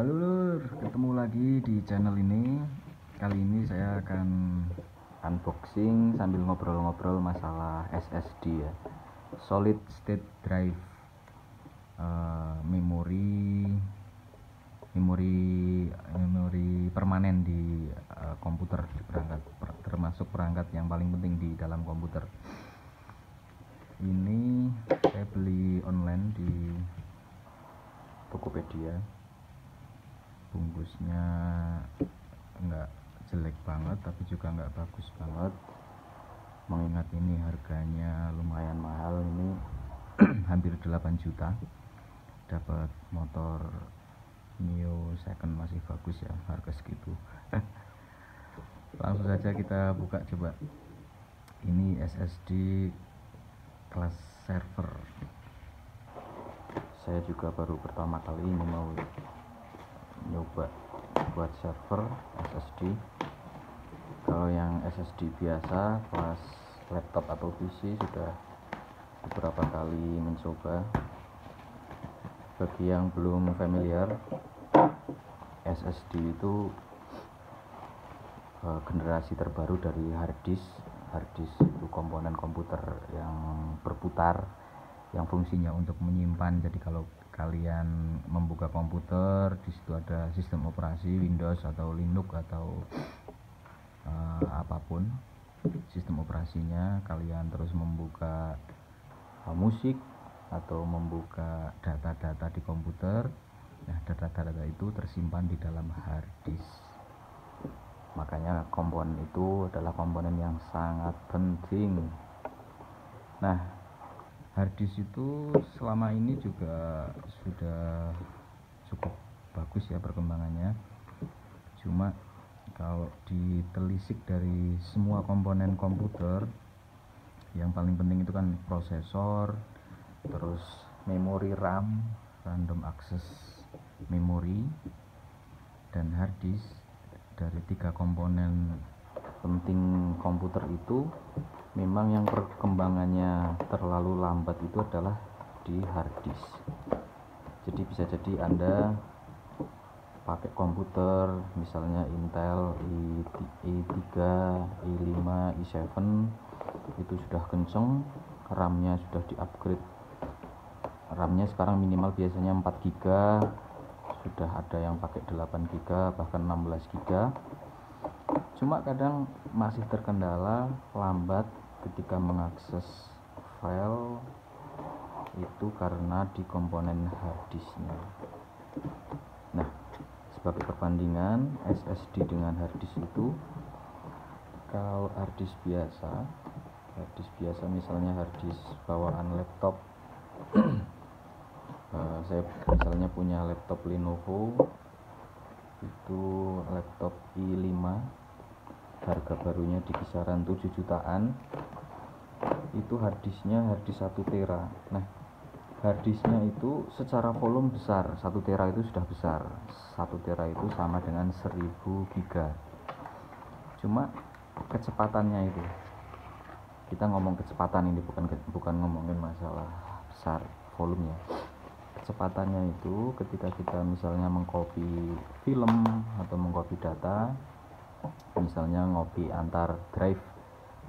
Halo lur, ketemu lagi di channel ini. Kali ini saya akan unboxing sambil ngobrol-ngobrol masalah SSD ya. Solid State Drive uh, memori memori memori permanen di uh, komputer di perangkat termasuk perangkat yang paling penting di dalam komputer. Ini saya beli online di Tokopedia bungkusnya enggak jelek banget tapi juga enggak bagus banget. Mengingat ini harganya lumayan mahal ini hampir 8 juta. Dapat motor Mio second masih bagus ya harga segitu. Langsung saja kita buka coba. Ini SSD kelas server. Saya juga baru pertama kali ini mau nyoba buat server SSD kalau yang SSD biasa kelas laptop atau PC sudah beberapa kali mencoba. Bagi yang belum familiar SSD itu uh, generasi terbaru dari harddisk harddisk itu komponen komputer yang berputar yang fungsinya untuk menyimpan. Jadi kalau kalian membuka komputer di situ ada sistem operasi Windows atau Linux atau uh, apa pun sistem operasinya. Kalian terus membuka uh, musik atau membuka data-data di komputer. Nah data-data itu tersimpan di dalam hard disk. Makanya komponen itu adalah komponen yang sangat penting. Nah harddisk itu selama ini juga sudah cukup bagus ya perkembangannya. Cuma kalau ditelisik dari semua komponen komputer yang paling penting itu kan prosesor terus memori RAM random access memory dan harddisk dari tiga komponen penting komputer itu memang yang perkembangannya terlalu lambat itu adalah di hard disk. Jadi bisa jadi anda pakai komputer misalnya Intel i3, i5, i7 itu sudah kenceng RAM-nya sudah di upgrade RAM-nya sekarang minimal biasanya 4 GB sudah ada yang pakai 8 GB bahkan 16 GB cuma kadang masih terkendala lambat ketika mengakses file itu karena di komponen harddisknya nah sebagai perbandingan SSD dengan harddisk itu kalau harddisk biasa harddisk biasa misalnya harddisk bawaan laptop uh, saya misalnya punya laptop Lenovo itu laptop i5 harga barunya di kisaran 7 jutaan itu harddisknya harddisk 1 tera. Nah harddisknya itu secara volume besar 1 tera itu sudah besar. 1 tera itu sama dengan 1000 giga. Cuma kecepatannya itu kita ngomong kecepatan ini bukan bukan ngomongin masalah besar volumenya kecepatannya itu ketika kita misalnya mengcopy film atau mengcopy data misalnya ngopi antar drive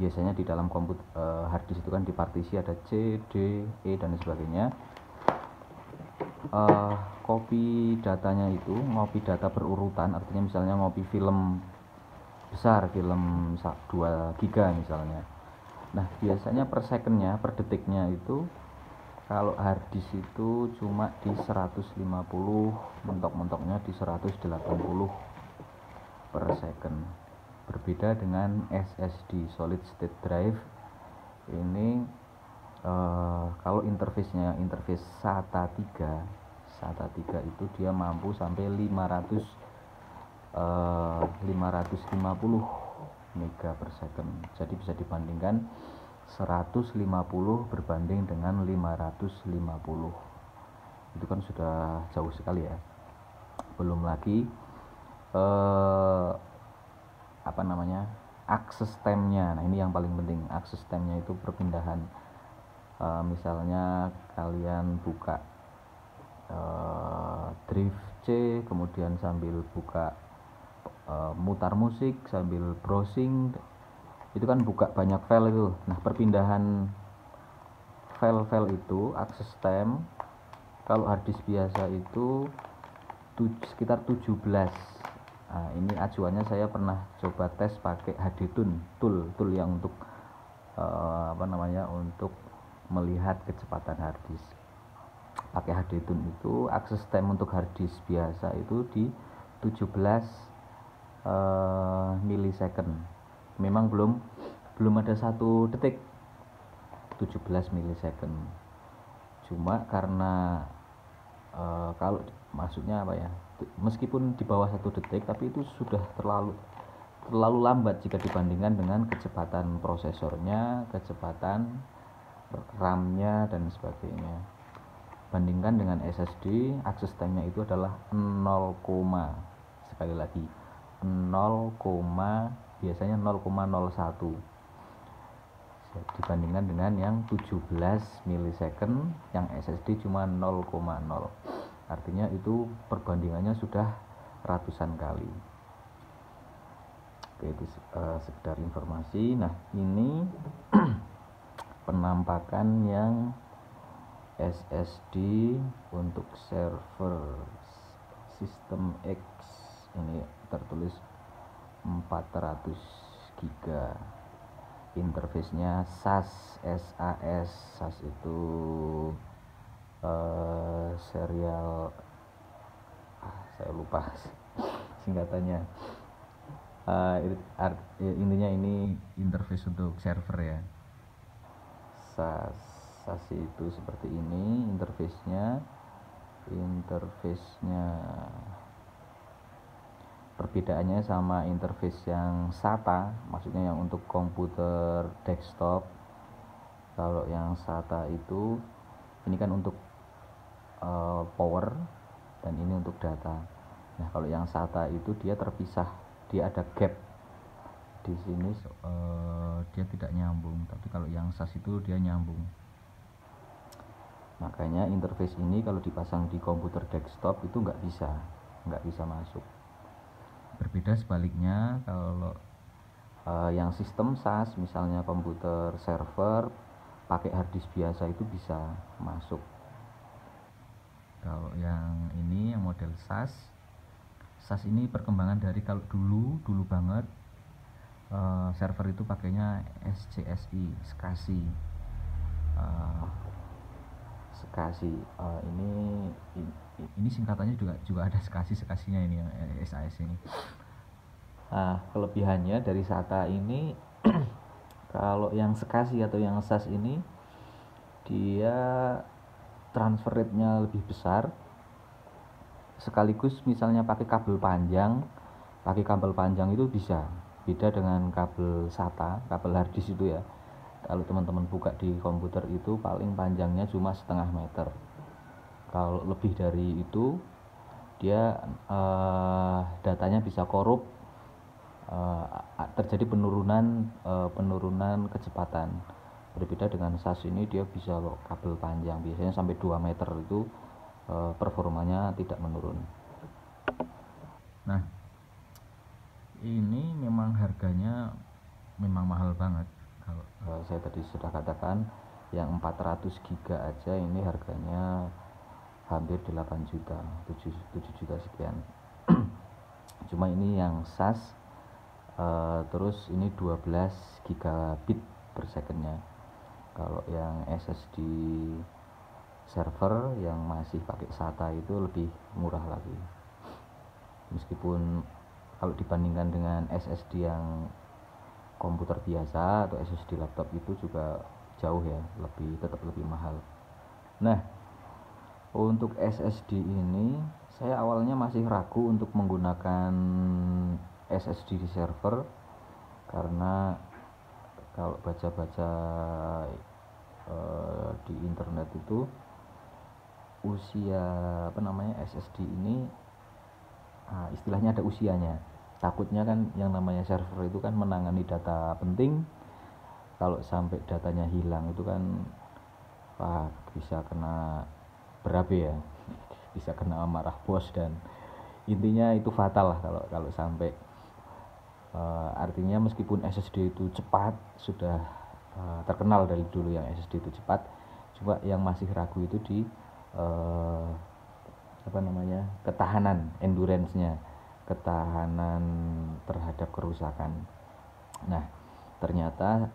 biasanya di dalam komputer uh, hard disk itu kan di partisi ada C, D, E dan sebagainya. Uh, copy datanya itu ngopi data berurutan artinya misalnya ngopi film besar film 2 giga misalnya. Nah biasanya per secondnya per detiknya itu kalau hard disk itu cuma di 150 mentok-mentoknya di 180 per second. Berbeda dengan SSD solid state drive ini uh, kalau interface-nya interface SATA 3 SATA 3 itu dia mampu sampai 500 uh, 550 mega per second. Jadi bisa dibandingkan 150 berbanding dengan 550 itu kan sudah jauh sekali ya. Belum lagi eh, apa namanya? Akses time-nya nah ini yang paling penting. Akses time-nya itu perpindahan. Eh, misalnya kalian buka eh, drive C kemudian sambil buka uh, mutar musik sambil browsing itu kan buka banyak file itu. Nah perpindahan file-file itu akses time kalau harddisk biasa itu tuj sekitar 17 nah, ini acuannya saya pernah coba tes pakai HD tool tool yang untuk uh, apa namanya untuk melihat kecepatan harddisk pakai HD Tune itu akses time untuk harddisk biasa itu di 17 uh, milisecond. Memang belum belum ada satu detik. 17 milisecond. Cuma karena uh, kalau maksudnya apa ya? Meskipun di bawah satu detik tapi itu sudah terlalu terlalu lambat jika dibandingkan dengan kecepatan prosesornya kecepatan RAM-nya dan sebagainya. Bandingkan dengan SSD akses time-nya itu adalah 0, sekali lagi 0, biasanya 0,01 dibandingkan dengan yang 17 milisecond yang SSD cuma 0,0 artinya itu perbandingannya sudah ratusan kali. Oke itu uh, sekedar informasi. Nah ini penampakan yang SSD untuk server sistem X. Ini tertulis 400 giga. Interface-nya SAS SAS SAS itu uh, serial ah, saya lupa singkatannya. Uh, intinya ini interface untuk server ya. SAS SAS itu seperti ini interface-nya. Interface-nya perbedaannya sama interface yang SATA maksudnya yang untuk komputer desktop. Kalau yang SATA itu ini kan untuk uh, power dan ini untuk data. Nah kalau yang SATA itu dia terpisah dia ada gap di sini uh, dia tidak nyambung. Tapi kalau yang SAS itu dia nyambung. Makanya interface ini kalau dipasang di komputer desktop itu nggak bisa nggak bisa masuk. Berbeda sebaliknya kalau uh, yang sistem SAS misalnya komputer server pakai harddisk biasa itu bisa masuk kalau yang ini yang model SAS SAS ini perkembangan dari kalau dulu dulu banget uh, server itu pakainya SCSI SCSI uh, SCSI uh, ini, ini ini singkatannya juga juga ada sekasi sekasinya ini yang SAS ini. Nah kelebihannya dari SATA ini kalau yang sekasi atau yang SAS ini dia transfer rate-nya lebih besar. Sekaligus misalnya pakai kabel panjang pakai kabel panjang itu bisa. Beda dengan kabel SATA kabel harddisk itu ya. Kalau teman-teman buka di komputer itu paling panjangnya cuma setengah meter. Kalau lebih dari itu dia uh, datanya bisa korup uh, terjadi penurunan uh, penurunan kecepatan berbeda dengan SAS ini dia bisa kabel panjang. Biasanya sampai 2 meter itu uh, performanya tidak menurun. Nah ini memang harganya memang mahal banget. Kalau uh, saya tadi sudah katakan yang 400 giga aja ini harganya hampir 8 juta 7, 7 juta sekian. Cuma ini yang SAS uh, terus ini 12 gigabit per secondnya kalau yang SSD server yang masih pakai SATA itu lebih murah lagi. Meskipun kalau dibandingkan dengan SSD yang komputer biasa atau SSD laptop itu juga jauh ya lebih tetap lebih mahal. Nah untuk SSD ini saya awalnya masih ragu untuk menggunakan SSD di server karena kalau baca-baca uh, di internet itu usia apa namanya SSD ini uh, istilahnya ada usianya. Takutnya kan yang namanya server itu kan menangani data penting. Kalau sampai datanya hilang itu kan wah bisa kena berabe ya? Bisa kena marah bos dan intinya itu fatal lah kalau kalau sampai uh, artinya meskipun SSD itu cepat sudah uh, terkenal dari dulu yang SSD itu cepat cuma yang masih ragu itu di uh, apa namanya ketahanan endurance-nya ketahanan terhadap kerusakan. Nah ternyata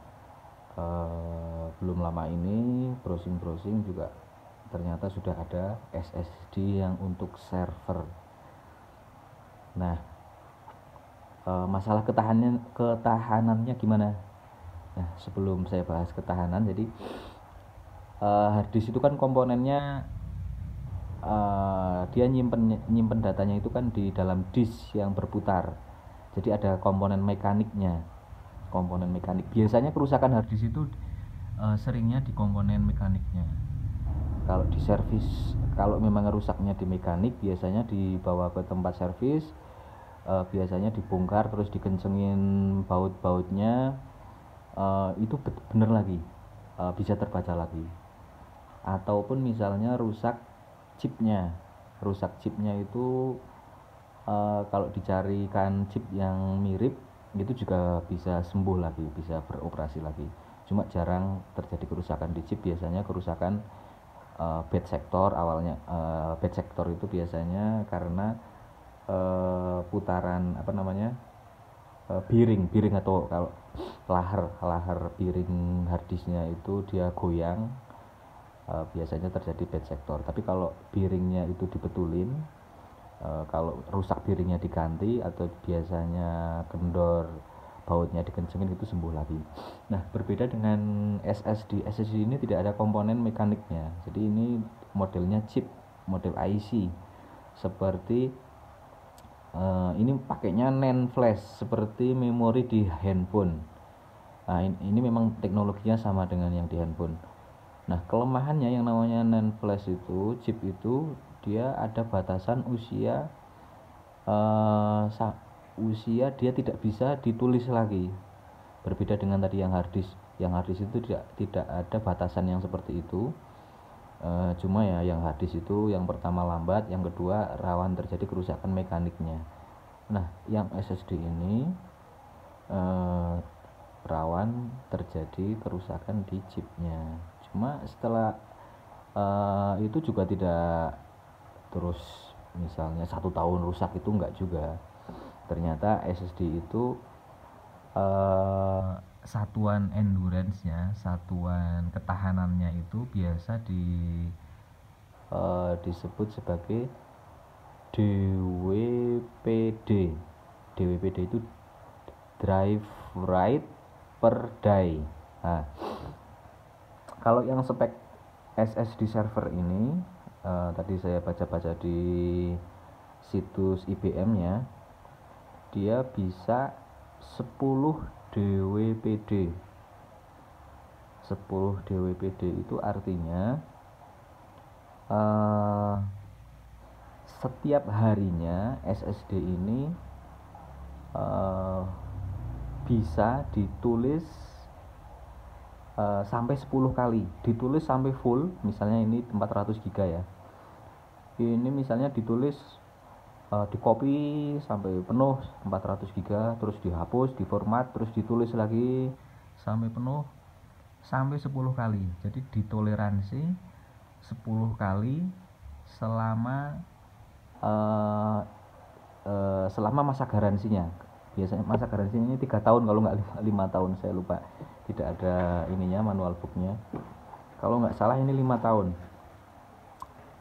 uh, belum lama ini browsing browsing juga ternyata sudah ada SSD yang untuk server. Nah uh, masalah ketahanan ketahanannya gimana? Nah sebelum saya bahas ketahanan jadi uh, hard disk itu kan komponennya uh, dia nyimpen nyimpen datanya itu kan di dalam disk yang berputar. Jadi ada komponen mekaniknya. Komponen mekanik. Biasanya kerusakan hard disk itu uh, seringnya di komponen mekaniknya. Kalau di servis kalau memang rusaknya di mekanik biasanya dibawa ke tempat servis uh, biasanya dibongkar terus dikencengin baut-bautnya. Uh, itu bener lagi. Uh, bisa terbaca lagi. Ataupun misalnya rusak chipnya. Rusak chipnya itu uh, kalau dicarikan chip yang mirip itu juga bisa sembuh lagi bisa beroperasi lagi. Cuma jarang terjadi kerusakan di chip. Biasanya kerusakan uh, bed sektor awalnya uh, bed sektor itu biasanya karena uh, putaran apa namanya uh, biring biring atau kalau lahar lahar piring harddisknya itu dia goyang uh, biasanya terjadi bed sektor tapi kalau piringnya itu dibetulin uh, kalau rusak piringnya diganti atau biasanya kendor bautnya dikencengin itu sembuh lagi. Nah berbeda dengan SSD SSD ini tidak ada komponen mekaniknya. Jadi ini modelnya chip model IC seperti uh, ini pakainya NAND flash seperti memori di handphone nah ini, ini memang teknologinya sama dengan yang di handphone Nah, kelemahannya yang namanya NAND flash itu, chip itu dia ada batasan usia uh, usia dia tidak bisa ditulis lagi. Berbeda dengan tadi yang harddisk. Yang harddisk itu tidak tidak ada batasan yang seperti itu. Uh, cuma ya yang harddisk itu yang pertama lambat, yang kedua rawan terjadi kerusakan mekaniknya. Nah, yang SSD ini uh, rawan terjadi kerusakan di chipnya cuma setelah uh, itu juga tidak terus misalnya satu tahun rusak itu enggak juga ternyata SSD itu uh, satuan endurance-nya satuan ketahanannya itu biasa di uh, disebut sebagai DWPD DWPD itu drive write per die nah kalau yang spek SSD server ini uh, tadi saya baca-baca di situs IBM nya dia bisa 10 DWPD 10 DWPD itu artinya uh, setiap harinya SSD ini uh, bisa ditulis uh, sampai 10 kali. Ditulis sampai full misalnya ini 400 giga ya. Ini misalnya ditulis uh, di copy sampai penuh 400 giga terus dihapus diformat terus ditulis lagi sampai penuh sampai 10 kali. Jadi ditoleransi 10 kali selama uh, uh, selama masa garansinya. Biasanya masa garansinya ini tiga tahun kalau nggak lima tahun saya lupa. Tidak ada ininya manual booknya. Kalau nggak salah ini lima tahun.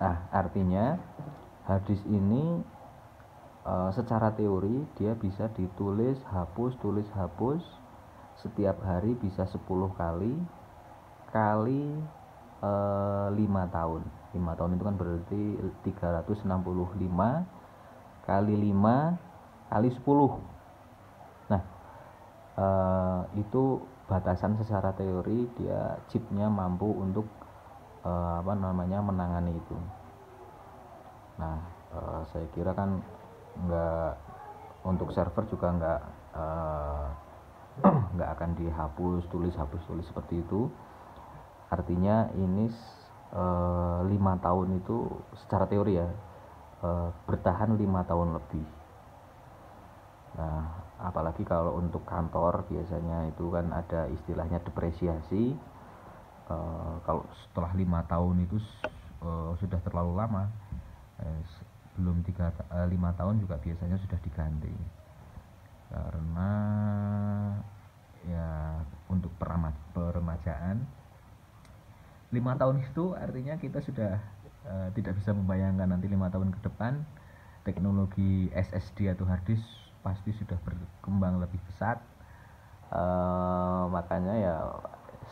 Nah artinya hadis ini e, secara teori dia bisa ditulis hapus tulis hapus. Setiap hari bisa 10 kali kali e, lima tahun. Lima tahun itu kan berarti 365 kali 5 kali 10 nah e, itu batasan secara teori dia chipnya mampu untuk uh, apa namanya menangani itu. Nah uh, saya kira kan nggak untuk server juga nggak uh, akan dihapus tulis hapus tulis seperti itu. Artinya ini lima tahun itu secara teori ya uh, bertahan lima tahun lebih. Nah apalagi kalau untuk kantor biasanya itu kan ada istilahnya depresiasi. Uh, kalau setelah lima tahun itu uh, sudah terlalu lama belum tiga uh, lima tahun juga biasanya sudah diganti. Karena ya untuk peremajaan lima tahun itu artinya kita sudah uh, tidak bisa membayangkan nanti lima tahun ke depan teknologi SSD atau harddisk pasti sudah berkembang lebih pesat. Uh, makanya ya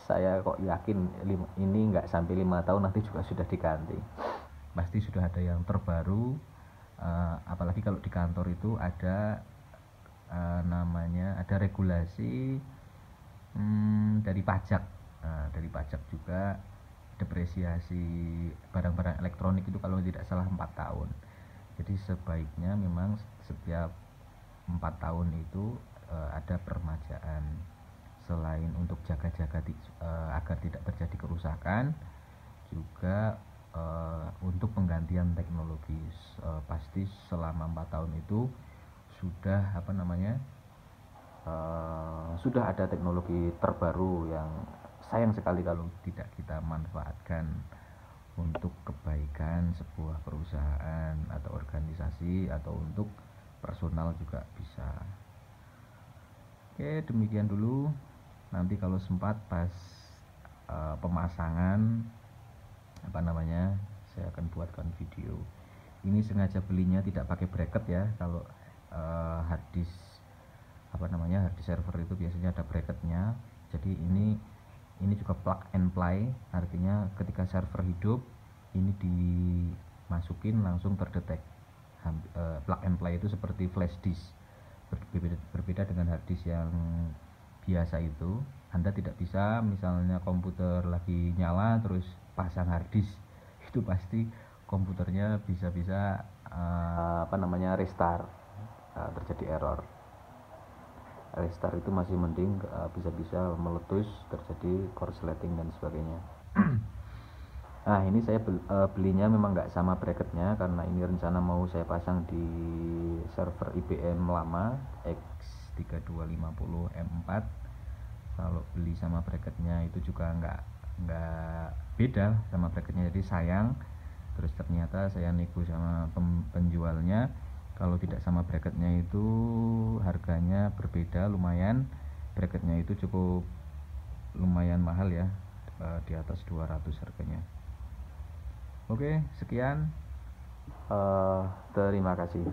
saya kok yakin ini nggak sampai lima tahun nanti juga sudah diganti. Pasti sudah ada yang terbaru uh, apalagi kalau di kantor itu ada uh, namanya ada regulasi hmm, dari pajak. Uh, dari pajak juga depresiasi barang-barang elektronik itu kalau tidak salah empat tahun. Jadi sebaiknya memang setiap empat tahun itu uh, ada permajaan. Selain untuk jaga-jaga uh, agar tidak terjadi kerusakan juga uh, untuk penggantian teknologi uh, pasti selama empat tahun itu sudah apa namanya uh, sudah ada teknologi terbaru yang sayang sekali kalau tidak kita manfaatkan untuk kebaikan sebuah perusahaan atau organisasi atau untuk personal juga bisa. Oke demikian dulu. Nanti kalau sempat pas uh, pemasangan apa namanya saya akan buatkan video. Ini sengaja belinya tidak pakai bracket ya. Kalau uh, hard disk apa namanya hard disk server itu biasanya ada bracketnya. Jadi ini ini juga plug and play. Artinya ketika server hidup ini dimasukin langsung terdetek. Uh, plug and play itu seperti flash disk. Berbeda, berbeda dengan hard disk yang biasa itu. Anda tidak bisa misalnya komputer lagi nyala terus pasang hard disk itu pasti komputernya bisa-bisa uh, apa namanya restart uh, terjadi error. Restart itu masih mending eh, bisa-bisa meletus terjadi korsleting dan sebagainya. Nah ini saya eh, belinya memang nggak sama bracketnya karena ini rencana mau saya pasang di server IBM lama X3250 M4 kalau beli sama bracketnya itu juga nggak nggak beda sama bracketnya jadi sayang terus ternyata saya nego sama penjualnya. Kalau tidak sama bracketnya itu harganya berbeda lumayan. Bracketnya itu cukup lumayan mahal ya eh, di atas 200 harganya. Oke sekian. Uh, terima kasih